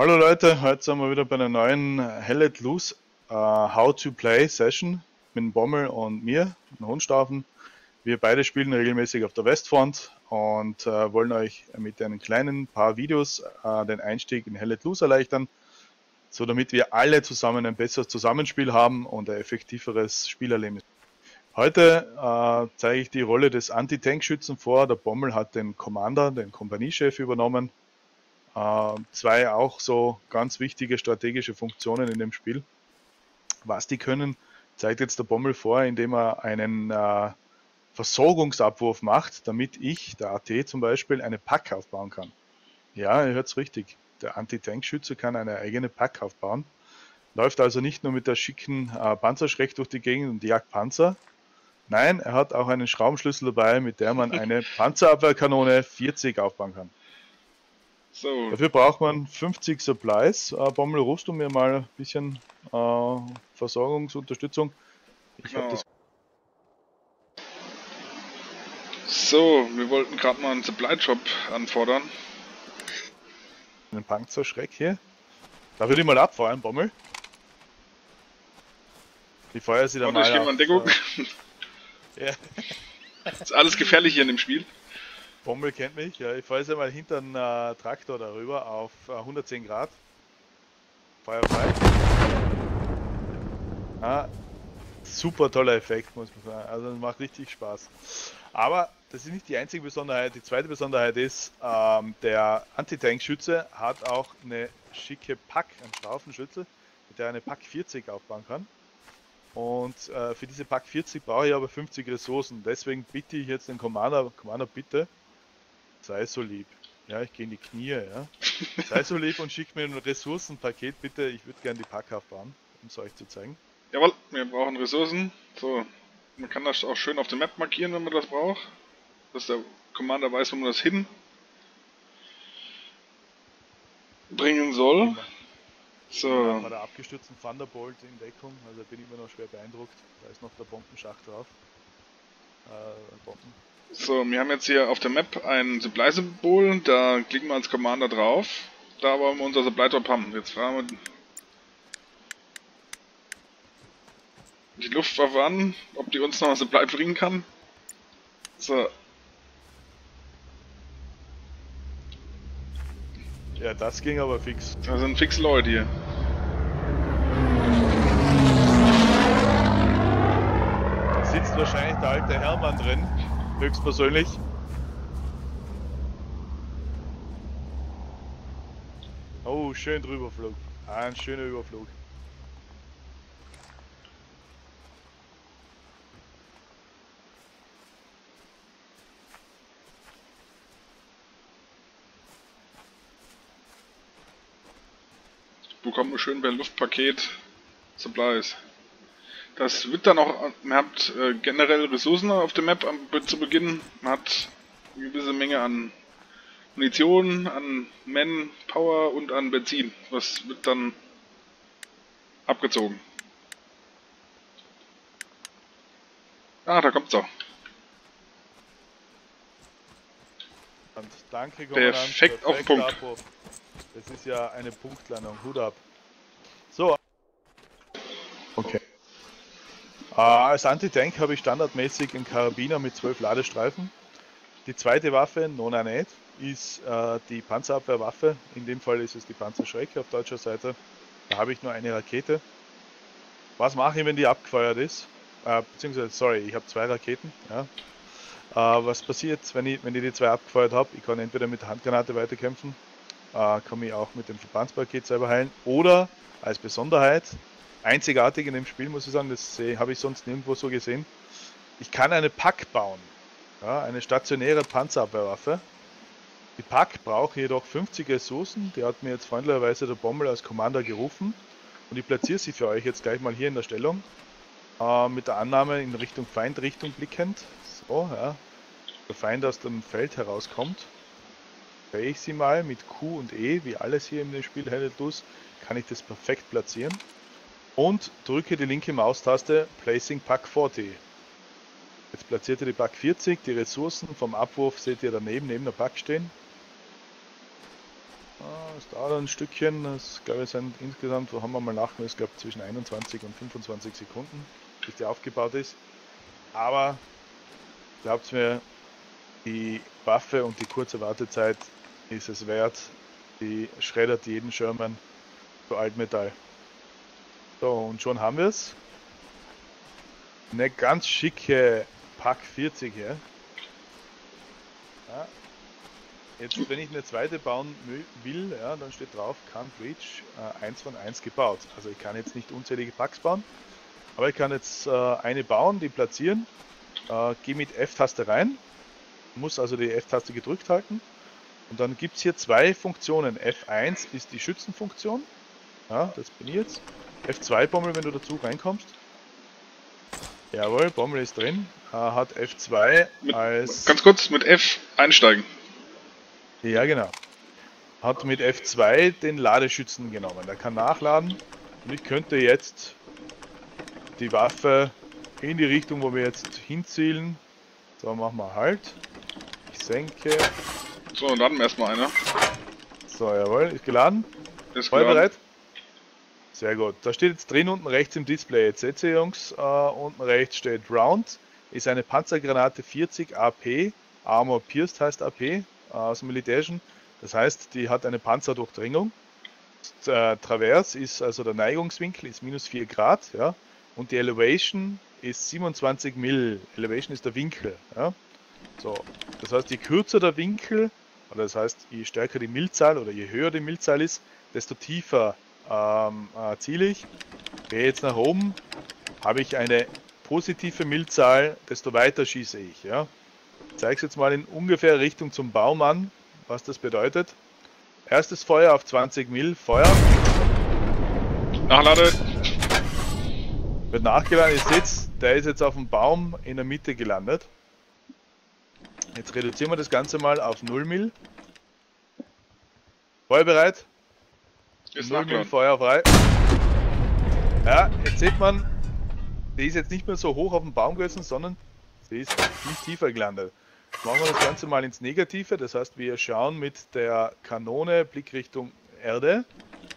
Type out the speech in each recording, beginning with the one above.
Hallo Leute, heute sind wir wieder bei einer neuen Hell Let Loose uh, How to Play Session mit Bommel und mir, dem Hundstaufen. Wir beide spielen regelmäßig auf der Westfront und uh, wollen euch mit einem kleinen paar Videos uh, den Einstieg in Hell Let Loose erleichtern, so damit wir alle zusammen ein besseres Zusammenspiel haben und ein effektiveres Spielerlebnis. Heute zeige ich die Rolle des Anti-Tank-Schützen vor. Der Bommel hat den Commander, den Kompaniechef übernommen äh, zwei auch so ganz wichtige strategische Funktionen in dem Spiel. Was die können, zeigt jetzt der Bommel vor, indem er einen äh, Versorgungsabwurf macht, damit ich, der AT zum Beispiel, eine Pack aufbauen kann. Ja, ihr hört es richtig. Der Anti-Tank-Schütze kann eine eigene Pack aufbauen. Läuft also nicht nur mit der schicken äh, Panzerschreck durch die Gegend und jagt Panzer. Nein, er hat auch einen Schraubenschlüssel dabei, mit der man eine Panzerabwehrkanone 40 aufbauen kann. So. Dafür braucht man 50 Supplies. Äh, Bommel, rufst du mir mal ein bisschen äh, Versorgungsunterstützung? Ich genau. das. So, wir wollten gerade mal einen Supply Shop anfordern. Einen Panzerschreck hier. Da würde ich mal abfeuern, Bommel. Ich feuer sie dann mal. Ich gebe mal Deckung. Äh, ja. ist alles gefährlich hier in dem Spiel. Bommel kennt mich, ja. Ich fahre jetzt einmal hinter den äh, Traktor darüber auf äh, 110 Grad. Feuer frei. Ah, super toller Effekt, muss man sagen. Also macht richtig Spaß. Aber das ist nicht die einzige Besonderheit. Die zweite Besonderheit ist, ähm, der Anti-Tank-Schütze hat auch eine schicke Pack, einen Straufenschütze, mit der er eine Pack 40 aufbauen kann. Und äh, für diese Pack 40 brauche ich aber 50 Ressourcen. Deswegen bitte ich jetzt den Commander, Commander bitte, Sei so lieb. Ja, ich gehe in die Knie, ja. Sei so lieb und schick mir ein Ressourcenpaket, bitte. Ich würde gerne die Pack aufbauen, um es euch zu zeigen. Jawohl, wir brauchen Ressourcen. So, man kann das auch schön auf der Map markieren, wenn man das braucht. Dass der Commander weiß, wo man das hin bringen soll. So. Bei der abgestürzten Thunderbolt in Deckung, also bin ich immer noch schwer beeindruckt. Da ist noch der Bombenschacht drauf. Äh, Bomben. So, wir haben jetzt hier auf der Map ein Supply-Symbol, da klicken wir als Commander drauf. Da wollen wir unser Supply-Top haben. Jetzt fragen wir die Luftwaffe an, ob die uns noch Supply bringen kann. So. Ja, das ging aber fix. Da sind fix Leute hier. Da sitzt wahrscheinlich der alte Hermann drin höchstpersönlich. Oh, schön drüber flog. ein schöner Überflug. Bekommt man schön per Luftpaket Supplies. Das wird dann auch, man hat äh, generell Ressourcen auf der Map am, zu Beginn. Man hat eine gewisse Menge an Munition, an Manpower und an Benzin. Was wird dann abgezogen. Ah, da kommt's doch. Danke, Kommandant. Perfekt, Perfekt auf den Punkt. Abruf. Das ist ja eine Punktlandung. Hut ab. So. Okay. Äh, als Anti-Tank habe ich standardmäßig einen Karabiner mit 12 Ladestreifen. Die zweite Waffe, Nona Net, ist äh, die Panzerabwehrwaffe. In dem Fall ist es die Panzerschrecke auf deutscher Seite. Da habe ich nur eine Rakete. Was mache ich, wenn die abgefeuert ist? Äh, beziehungsweise, sorry, ich habe zwei Raketen. Ja. Äh, was passiert, wenn ich, wenn ich die zwei abgefeuert habe? Ich kann entweder mit der Handgranate weiterkämpfen, äh, kann mich auch mit dem Verbandspaket selber heilen oder als Besonderheit einzigartig in dem Spiel, muss ich sagen. Das habe ich sonst nirgendwo so gesehen. Ich kann eine Pack bauen. Ja, eine stationäre Panzerabwehrwaffe. Die Pack braucht jedoch 50 Ressourcen. Die hat mir jetzt freundlicherweise der Bommel als Commander gerufen. Und ich platziere sie für euch jetzt gleich mal hier in der Stellung. Äh, mit der Annahme in Richtung Feindrichtung blickend. So, ja. Der Feind aus dem Feld herauskommt. Drehe ich sie mal mit Q und E, wie alles hier in dem Spiel Handelt kann ich das perfekt platzieren und drücke die linke Maustaste Placing Pack 40. Jetzt platziert ihr die Pack 40, die Ressourcen vom Abwurf seht ihr daneben, neben der Pack stehen. Das dauert ein Stückchen. Das glaube ich sind insgesamt, wo haben wir mal nachgemessen, ich glaube zwischen 21 und 25 Sekunden, bis die aufgebaut ist. Aber glaubt mir, die Waffe und die kurze Wartezeit ist es wert. Die schreddert jeden Sherman für Altmetall. So, und schon haben wir es. Eine ganz schicke Pack 40 hier. Ja. Jetzt, wenn ich eine zweite bauen will, ja, dann steht drauf, Can't Reach äh, 1 von 1 gebaut. Also ich kann jetzt nicht unzählige Packs bauen, aber ich kann jetzt äh, eine bauen, die platzieren, äh, gehe mit F-Taste rein, muss also die F-Taste gedrückt halten und dann gibt es hier zwei Funktionen. F1 ist die Schützenfunktion, ja, das bin ich jetzt. F2 Bommel, wenn du dazu reinkommst. Jawohl, Bommel ist drin. Äh, hat F2 mit, als. Ganz kurz mit F einsteigen. Ja, genau. Hat mit F2 den Ladeschützen genommen. Der kann nachladen und ich könnte jetzt die Waffe in die Richtung, wo wir jetzt hinzielen. So, machen wir halt. Ich senke. So, und dann erstmal einer. So, jawohl, ist geladen. Ist Voll geladen. bereit? Sehr gut. Da steht jetzt drin unten rechts im Display. Jetzt seht ihr, Jungs, äh, unten rechts steht Round. Ist eine Panzergranate 40 AP. Armor Pierced heißt AP äh, aus dem Militärischen. Das heißt, die hat eine Panzerdurchdringung. Der Travers ist also der Neigungswinkel ist minus 4 Grad, ja. Und die Elevation ist 27 Mill. Elevation ist der Winkel, ja. So, das heißt, je kürzer der Winkel, oder das heißt, je stärker die Millzahl oder je höher die Millzahl ist, desto tiefer ähm, äh, ziele ich. Gehe jetzt nach oben, habe ich eine positive Millzahl, desto weiter schieße ich. Ja. Ich zeige es jetzt mal in ungefähr Richtung zum Baum an, was das bedeutet. Erstes Feuer auf 20 Mill, Feuer, Nachlade. wird nachgeladen. Ihr seht, der ist jetzt auf dem Baum in der Mitte gelandet. Jetzt reduzieren wir das Ganze mal auf 0 Mill. Feuer bereit? Ist nachgeladen. Feuer frei. Ja, jetzt sieht man, die ist jetzt nicht mehr so hoch auf dem Baum gewesen, sondern sie ist viel tiefer gelandet. Jetzt machen wir das Ganze mal ins Negative, das heißt wir schauen mit der Kanone Blickrichtung Erde,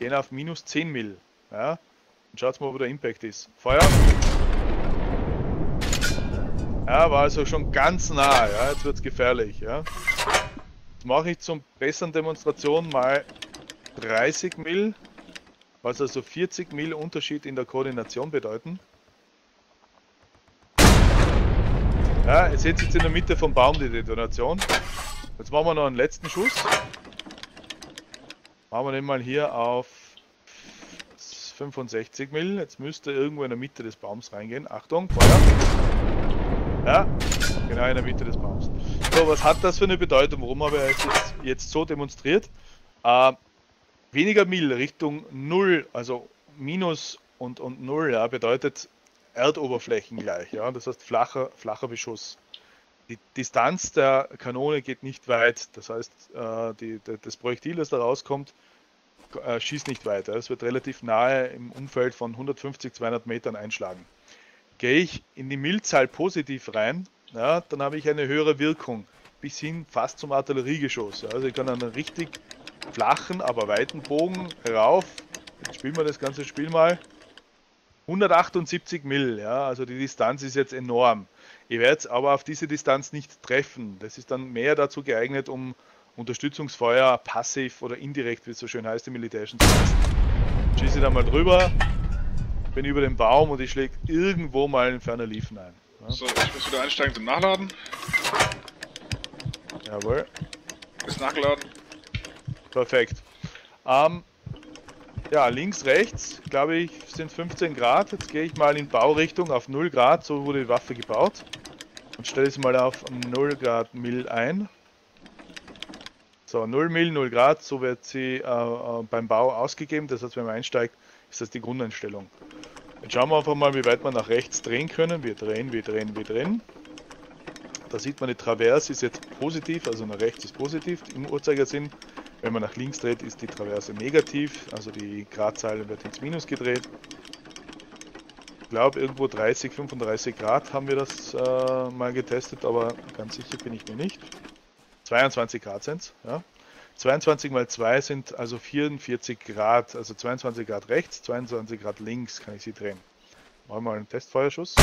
gehen auf minus 10 Mill. Ja, und schaut mal, wo der Impact ist. Feuer. Ja, war also schon ganz nah, ja, jetzt wird es gefährlich. Ja. Jetzt mache ich zum besseren Demonstration mal 30 Mill, was also 40 Mill Unterschied in der Koordination bedeuten. Ja, seht ihr jetzt in der Mitte vom Baum die Detonation. Jetzt machen wir noch einen letzten Schuss. Machen wir den mal hier auf 65 Mill. Jetzt müsste irgendwo in der Mitte des Baums reingehen. Achtung, Feuer. Ja, genau in der Mitte des Baums. So, was hat das für eine Bedeutung? Warum habe ich es jetzt, jetzt so demonstriert? Äh, weniger Mill Richtung 0, also Minus und, und 0, ja, bedeutet Erdoberflächen gleich. Ja? Das heißt flacher, flacher Beschuss. Die Distanz der Kanone geht nicht weit, das heißt, äh, die, die, das Projektil, das da rauskommt, äh, schießt nicht weiter. Es wird relativ nahe im Umfeld von 150, 200 Metern einschlagen. Gehe ich in die Millzahl positiv rein, ja, dann habe ich eine höhere Wirkung, bis hin fast zum Artilleriegeschoss. Ja. Also ich kann einen richtig flachen, aber weiten Bogen rauf. Jetzt spielen wir das ganze Spiel mal. 178 Mill, ja, also die Distanz ist jetzt enorm. Ihr werdet aber auf diese Distanz nicht treffen. Das ist dann mehr dazu geeignet, um Unterstützungsfeuer passiv oder indirekt, wie es so schön heißt, im Militärischen zu leisten. Schieße da mal drüber, bin über den Baum und ich schläge irgendwo mal einen ferner Liefen ein. Ja, So, ich muss wieder einsteigen zum Nachladen. jawohl. Ist nachgeladen. Perfekt. Ähm, ja, links, rechts, glaube ich, sind 15 Grad. Jetzt gehe ich mal in Baurichtung auf 0 Grad, so wurde die Waffe gebaut. Und stelle sie mal auf 0 Grad Mill ein. So, 0 Mill, 0 Grad, so wird sie äh, äh, beim Bau ausgegeben. Das heißt, wenn man einsteigt, ist das die Grundeinstellung. Jetzt schauen wir einfach mal, wie weit wir nach rechts drehen können. Wir drehen, wir drehen, wir drehen. Da sieht man, die Traverse ist jetzt positiv, also nach rechts ist positiv im Uhrzeigersinn. Wenn man nach links dreht, ist die Traverse negativ, also die Gradzahl wird ins Minus gedreht. Ich glaube, irgendwo 30, 35 Grad haben wir das äh, mal getestet, aber ganz sicher bin ich mir nicht. 22 Grad sind ja. 22 mal 2 sind also 44 Grad, also 22 Grad rechts, 22 Grad links kann ich sie drehen. Machen wir mal einen Testfeuerschuss.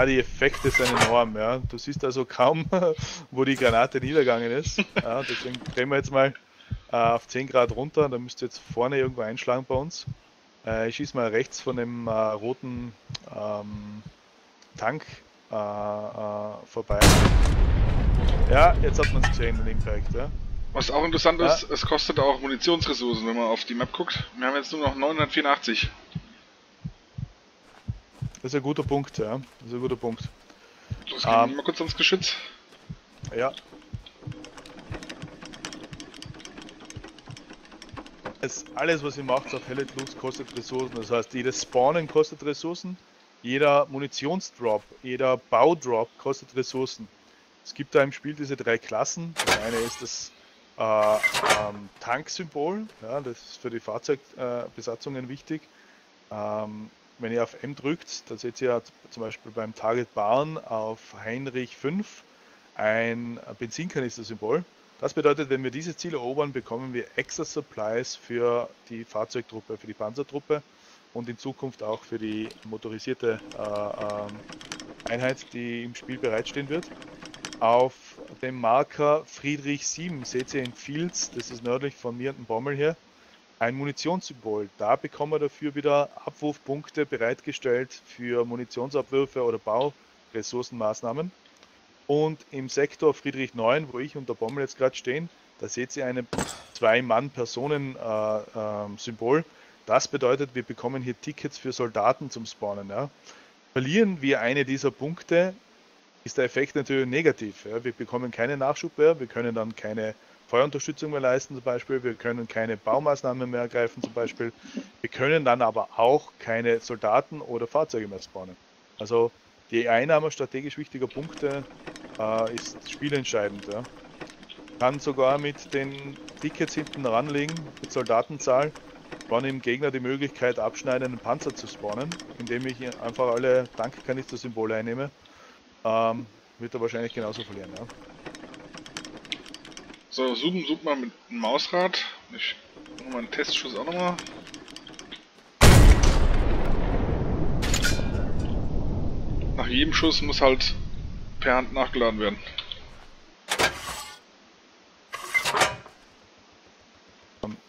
Ja, die Effekte sind enorm, ja. Du siehst also kaum, wo die Granate niedergegangen ist. Ja, deswegen drehen wir jetzt mal äh, auf 10 Grad runter. Da müsst ihr jetzt vorne irgendwo einschlagen bei uns. Äh, ich schieße mal rechts von dem äh, roten ähm, Tank äh, äh, vorbei. Ja, jetzt hat man es gesehen, den Impact. Ja. Was auch interessant ja. ist, es kostet auch Munitionsressourcen, wenn man auf die Map guckt. Wir haben jetzt nur noch 984. Das ist ein guter Punkt, ja. Das ist ein guter Punkt. Das geht ähm, mal kurz ans Geschütz. Ja. Es, alles, was ihr macht auf Hellet Lux, kostet Ressourcen. Das heißt, jedes Spawnen kostet Ressourcen, jeder Munitionsdrop, jeder Baudrop kostet Ressourcen. Es gibt da im Spiel diese drei Klassen. Das eine ist das äh, ähm, Tanksymbol, ja, das ist für die Fahrzeugbesatzungen äh, wichtig. Ähm, wenn ihr auf M drückt, dann seht ihr zum Beispiel beim Target Barn auf Heinrich 5 ein Benzinkanister-Symbol. Das bedeutet, wenn wir diese Ziele erobern, bekommen wir extra Supplies für die Fahrzeugtruppe, für die Panzertruppe und in Zukunft auch für die motorisierte äh, äh, Einheit, die im Spiel bereitstehen wird. Auf dem Marker Friedrich 7 seht ihr in Fields, das ist nördlich von mir und dem Bommel hier, ein Munitionssymbol. Da bekommen wir dafür wieder Abwurfpunkte bereitgestellt für Munitionsabwürfe oder Bauressourcenmaßnahmen. Und im Sektor Friedrich 9, wo ich und der Bommel jetzt gerade stehen, da seht ihr ein Zwei-Mann-Personen-Symbol. Äh, äh, das bedeutet, wir bekommen hier Tickets für Soldaten zum Spawnen. Ja. Verlieren wir eine dieser Punkte, ist der Effekt natürlich negativ. Ja. Wir bekommen keine Nachschubwehr, wir können dann keine Feuerunterstützung mehr leisten zum Beispiel, wir können keine Baumaßnahmen mehr ergreifen zum Beispiel, wir können dann aber auch keine Soldaten oder Fahrzeuge mehr spawnen. Also die Einnahme strategisch wichtiger Punkte äh, ist spielentscheidend. Ja. Kann sogar mit den Tickets hinten ranlegen, mit Soldatenzahl, wann im Gegner die Möglichkeit abschneiden, einen Panzer zu spawnen, indem ich einfach alle Tankkanister-Symbole einnehme, ähm, wird er wahrscheinlich genauso verlieren. Ja. So, zoomen, sucht mal mit dem Mausrad. Ich mache mal einen Testschuss auch nochmal. Nach jedem Schuss muss halt per Hand nachgeladen werden.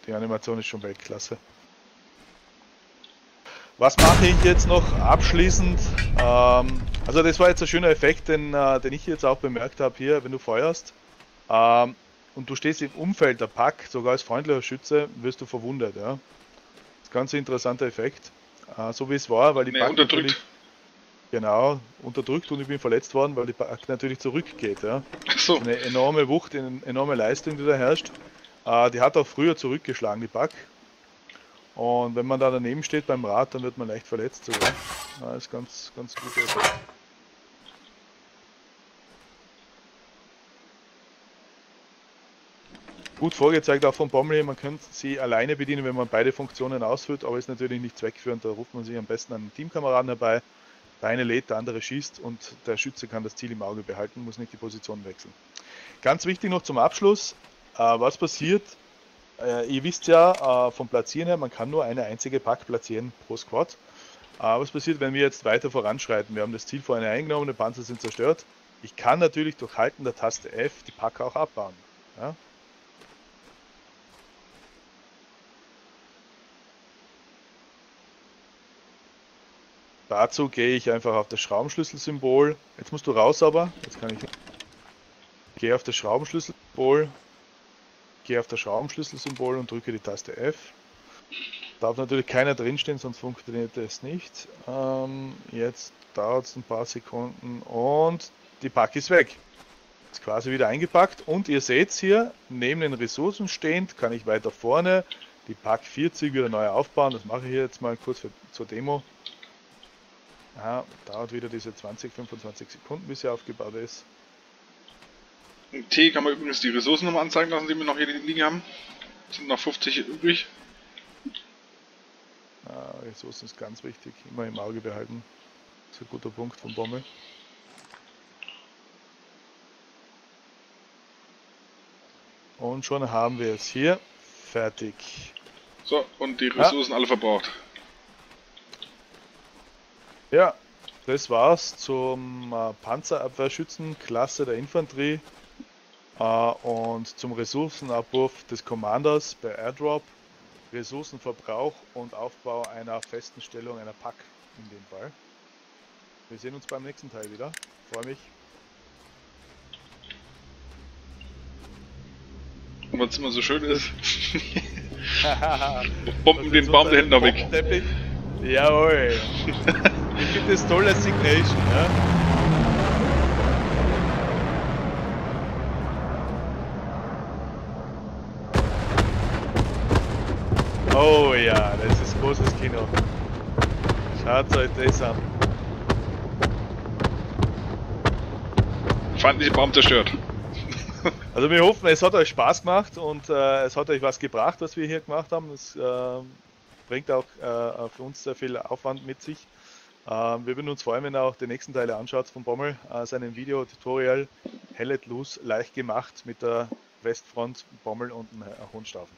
Die Animation ist schon Weltklasse. Was mache ich jetzt noch abschließend? Ähm, also das war jetzt ein schöner Effekt, den, äh, den ich jetzt auch bemerkt habe hier, wenn du feuerst. Ähm, und du stehst im Umfeld der Pack, sogar als freundlicher Schütze, wirst du verwundet. Ja? Das ist ein ganz interessanter Effekt. Äh, so wie es war, weil die nee, Pack unterdrückt. Genau, unterdrückt und ich bin verletzt worden, weil die Pack natürlich zurückgeht. Ja? So. Eine enorme Wucht, eine enorme Leistung, die da herrscht. Äh, die hat auch früher zurückgeschlagen, die Pack. Und wenn man da daneben steht beim Rad, dann wird man leicht verletzt sogar. Das ist ganz, ganz gut. Gut vorgezeigt, auch von Bommel. Man könnte sie alleine bedienen, wenn man beide Funktionen ausführt, aber ist natürlich nicht zweckführend. Da ruft man sich am besten einen Teamkameraden herbei. Der eine lädt, der andere schießt und der Schütze kann das Ziel im Auge behalten, muss nicht die Position wechseln. Ganz wichtig noch zum Abschluss, äh, was passiert, äh, ihr wisst ja äh, vom Platzieren her, man kann nur eine einzige Pack platzieren pro Squad. Was passiert, wenn wir jetzt weiter voranschreiten? Wir haben das Ziel vorhin eingenommen, die Panzer sind zerstört. Ich kann natürlich durch Halten der Taste F die Pack auch abbauen. Ja? Dazu gehe ich einfach auf das Schraubenschlüsselsymbol. Jetzt musst du raus aber. Jetzt kann ich. Gehe auf das Schraubenschlüsselsymbol. Gehe auf das Schraubenschlüsselsymbol und drücke die Taste F. Darf natürlich keiner drinstehen, sonst funktioniert es nicht. Ähm, jetzt dauert es ein paar Sekunden und die Pack ist weg. Ist quasi wieder eingepackt und ihr seht hier, neben den Ressourcen stehend, kann ich weiter vorne die Pack 40 wieder neu aufbauen. Das mache ich jetzt mal kurz für, zur Demo. Aha, dauert wieder diese 20, 25 Sekunden, bis er aufgebaut ist. Im T kann man übrigens die Ressourcen nochmal anzeigen lassen, die wir noch hier liegen haben. Sind noch 50 übrig. Ah, Ressourcen ist ganz wichtig, immer im Auge behalten. Das ist ein guter Punkt von Bombe. Und schon haben wir es hier fertig. So, und die Ressourcen ah. alle verbraucht. Ja, das war's zum äh, Panzerabwehrschützen Klasse der Infanterie äh, und zum Ressourcenabwurf des Commanders bei Airdrop, Ressourcenverbrauch und Aufbau einer festen Stellung, einer Pack in dem Fall. Wir sehen uns beim nächsten Teil wieder. Freue mich. Und was immer so schön ist. Bomben den Baum da hinten noch weg. Jawohl. ich finde das toll als Signation, ja? Oh ja, das ist großes Kino. Schaut euch das an. Feindlicher Baum zerstört. Also wir hoffen, es hat euch Spaß gemacht und äh, es hat euch was gebracht, was wir hier gemacht haben. Es äh, bringt auch äh, für uns sehr viel Aufwand mit sich. Ähm, wir würden uns freuen, wenn ihr auch die nächsten Teile anschaut von Bommel, äh, seinem Video-Tutorial Hellet Loose leicht gemacht mit der Westfront, Bommel und Hohenstaufen.